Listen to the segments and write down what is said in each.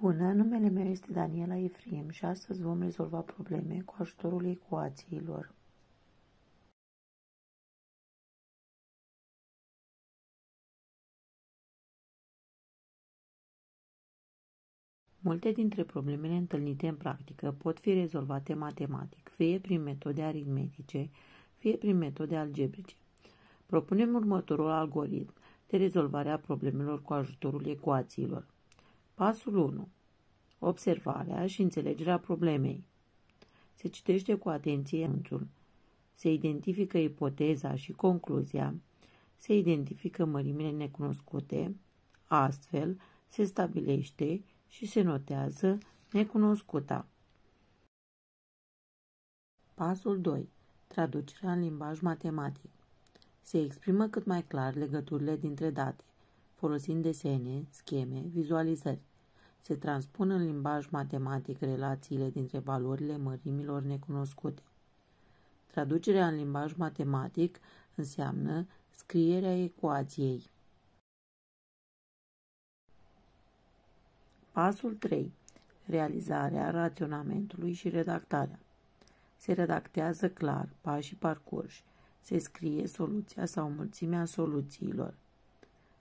Bună, numele meu este Daniela Efrem și astăzi vom rezolva probleme cu ajutorul ecuațiilor. Multe dintre problemele întâlnite în practică pot fi rezolvate matematic, fie prin metode aritmetice, fie prin metode algebrice. Propunem următorul algoritm de rezolvare a problemelor cu ajutorul ecuațiilor. Pasul 1. Observarea și înțelegerea problemei. Se citește cu atenție anunțul. Se identifică ipoteza și concluzia. Se identifică mărimile necunoscute. Astfel, se stabilește și se notează necunoscuta. Pasul 2. Traducerea în limbaj matematic. Se exprimă cât mai clar legăturile dintre date, folosind desene, scheme, vizualizări. Se transpun în limbaj matematic relațiile dintre valorile mărimilor necunoscute. Traducerea în limbaj matematic înseamnă scrierea ecuației. Pasul 3. Realizarea raționamentului și redactarea. Se redactează clar pașii parcurși. Se scrie soluția sau mulțimea soluțiilor.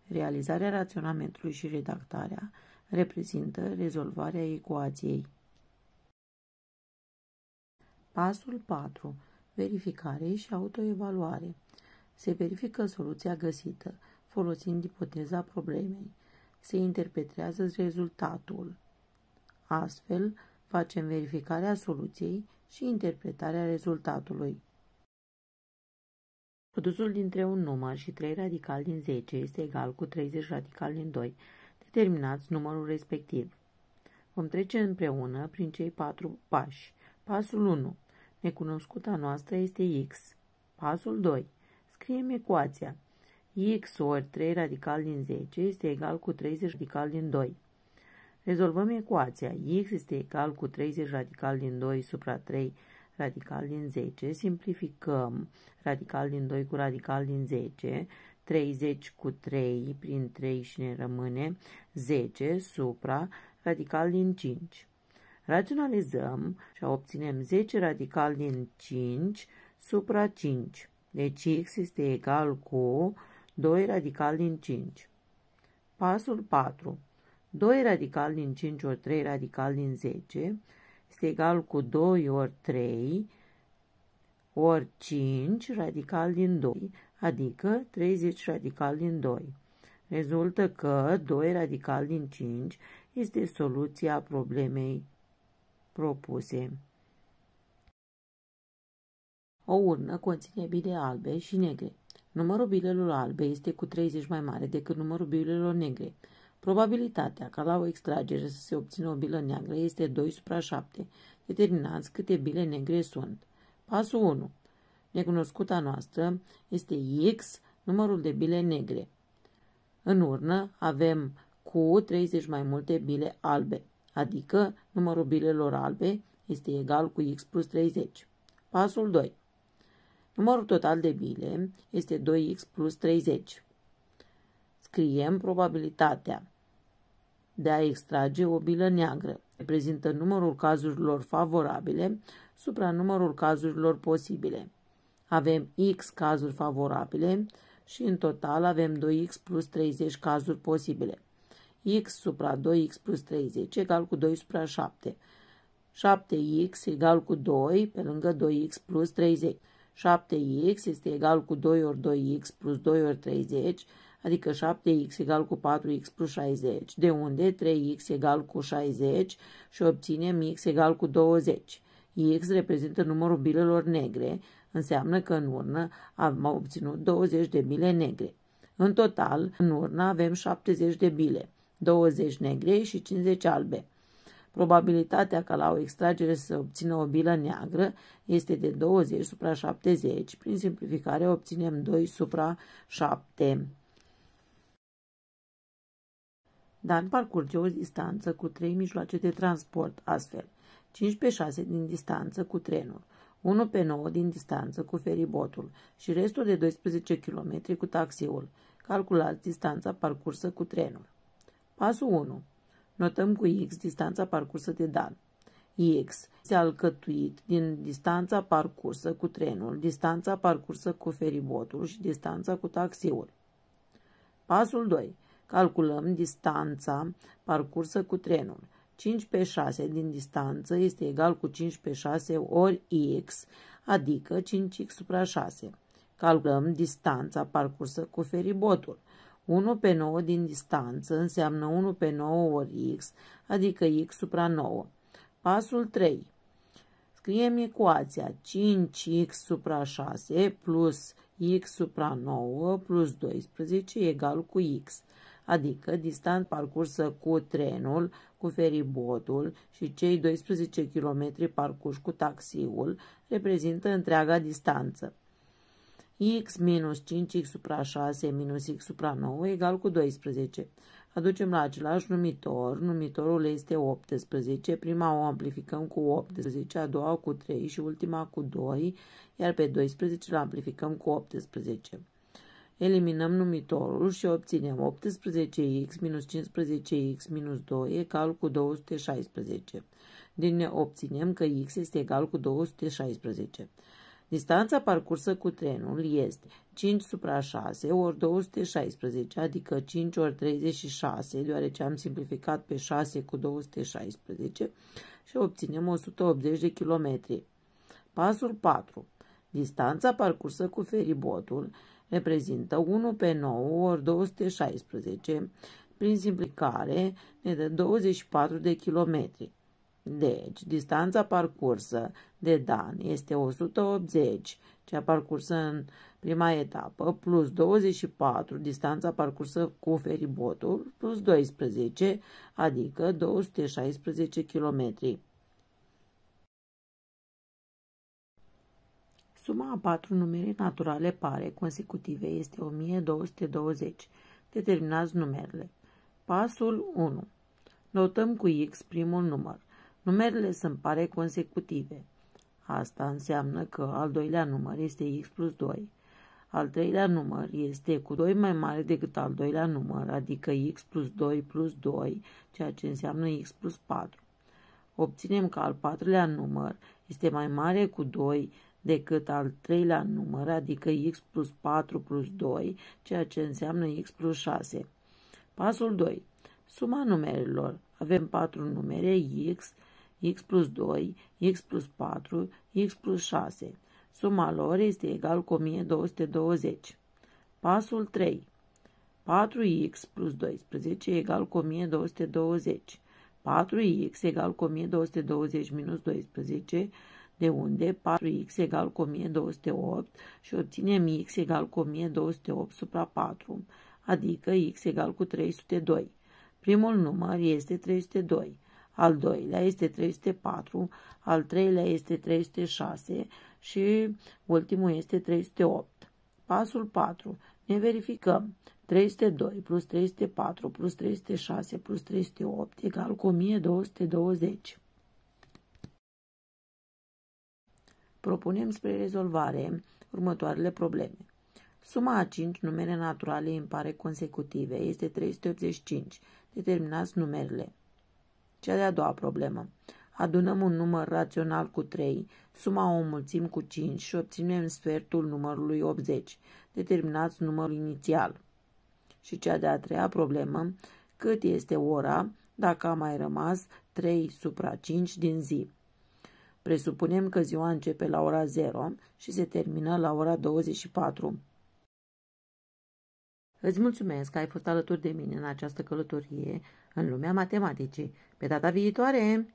Realizarea raționamentului și redactarea reprezintă rezolvarea ecuației. Pasul 4. Verificare și autoevaluare. Se verifică soluția găsită, folosind ipoteza problemei se interpretează rezultatul. Astfel, facem verificarea soluției și interpretarea rezultatului. Produsul dintre un număr și 3 radical din 10 este egal cu 30 radical din 2. Determinați numărul respectiv. Vom trece împreună prin cei patru pași. Pasul 1. Necunoscuta noastră este x. Pasul 2. Scriem ecuația x ori 3 radical din 10 este egal cu 30 radical din 2. Rezolvăm ecuația. x este egal cu 30 radical din 2 supra 3 radical din 10. Simplificăm radical din 2 cu radical din 10. 30 cu 3 prin 3 și ne rămâne 10 supra radical din 5. Raționalizăm și obținem 10 radical din 5 supra 5. Deci x este egal cu 2 radical din 5. Pasul 4. 2 radical din 5 ori 3 radical din 10 este egal cu 2 ori 3 ori 5 radical din 2, adică 30 radical din 2. Rezultă că 2 radical din 5 este soluția problemei propuse. O urnă conține bile albe și negre. Numărul bilelor albe este cu 30 mai mare decât numărul bilelor negre. Probabilitatea ca la o extragere să se obțină o bilă neagră este 2 supra 7. Determinați câte bile negre sunt. Pasul 1. Necunoscuta noastră este X, numărul de bile negre. În urnă avem cu 30 mai multe bile albe, adică numărul bilelor albe este egal cu X plus 30. Pasul 2. Numărul total de bile este 2x plus 30. Scriem probabilitatea de a extrage o bilă neagră. Reprezintă numărul cazurilor favorabile supra numărul cazurilor posibile. Avem x cazuri favorabile și în total avem 2x plus 30 cazuri posibile. x supra 2x plus 30 egal cu 2 supra 7. 7x egal cu 2 pe lângă 2x plus 30. 7x este egal cu 2 ori 2x plus 2 ori 30, adică 7x egal cu 4x plus 60, de unde 3x egal cu 60 și obținem x egal cu 20. x reprezintă numărul bilelor negre, înseamnă că în urnă am obținut 20 de bile negre. În total, în urnă avem 70 de bile, 20 negre și 50 albe. Probabilitatea ca la o extragere să se obțină o bilă neagră este de 20 supra 70. Prin simplificare obținem 2 supra 7. Dan parcurge o distanță cu 3 mijloace de transport, astfel 5 pe 6 din distanță cu trenul, 1 pe 9 din distanță cu feribotul și restul de 12 km cu taxiul. Calculați distanța parcursă cu trenul. Pasul 1. Notăm cu X distanța parcursă de Dan. X este alcătuit din distanța parcursă cu trenul, distanța parcursă cu feribotul și distanța cu taxiul. Pasul 2. Calculăm distanța parcursă cu trenul. 5 pe 6 din distanță este egal cu 5 pe 6 ori x, adică 5x supra 6. Calculăm distanța parcursă cu feribotul. 1 pe 9 din distanță înseamnă 1 pe 9 ori x, adică x supra 9. Pasul 3. Scriem ecuația 5x supra 6 plus x supra 9 plus 12 egal cu x, adică distanța parcursă cu trenul, cu feribotul și cei 12 km parcurși cu taxiul reprezintă întreaga distanță x minus 5x supra 6 minus x supra 9 egal cu 12. Aducem la același numitor, numitorul este 18, prima o amplificăm cu 18, a doua cu 3 și ultima cu 2, iar pe 12 îl amplificăm cu 18. Eliminăm numitorul și obținem 18x minus 15x minus 2 egal cu 216. Din ne obținem că x este egal cu 216. Distanța parcursă cu trenul este 5 supra 6 ori 216, adică 5 ori 36, deoarece am simplificat pe 6 cu 216 și obținem 180 de kilometri. Pasul 4. Distanța parcursă cu feribotul reprezintă 1 pe 9 ori 216, prin simplificare ne dă 24 de kilometri. Deci, distanța parcursă de Dan este 180, cea parcursă în prima etapă, plus 24, distanța parcursă cu feribotul, plus 12, adică 216 km. Suma a patru numere naturale pare consecutive este 1220. Determinați numerele. Pasul 1. Notăm cu X primul număr. Numerele sunt pare consecutive. Asta înseamnă că al doilea număr este x plus 2. Al treilea număr este cu 2 mai mare decât al doilea număr, adică x plus 2 plus 2, ceea ce înseamnă x plus 4. Obținem că al patrulea număr este mai mare cu 2 decât al treilea număr, adică x plus 4 plus 2, ceea ce înseamnă x plus 6. Pasul 2. Suma numerelor. Avem patru numere x, x plus 2, x plus 4, x plus 6. Suma lor este egal cu 1220. Pasul 3. 4x plus 12 egal cu 1220. 4x egal cu 1220 minus 12, de unde 4x egal cu 1208 și obținem x egal cu 1208 supra 4, adică x egal cu 302. Primul număr este 302 al doilea este 304, al treilea este 306 și ultimul este 308. Pasul 4. Ne verificăm. 302 plus 304 plus 306 plus 308 egal cu 1220. Propunem spre rezolvare următoarele probleme. Suma a 5 numere naturale impare consecutive este 385. Determinați numerele. Cea de-a doua problemă. Adunăm un număr rațional cu 3, suma o înmulțim cu 5 și obținem sfertul numărului 80. Determinați numărul inițial. Și cea de-a treia problemă, cât este ora dacă a mai rămas 3 supra 5 din zi. Presupunem că ziua începe la ora 0 și se termină la ora 24. Îți mulțumesc că ai fost alături de mine în această călătorie în lumea matematicii. Pe data viitoare!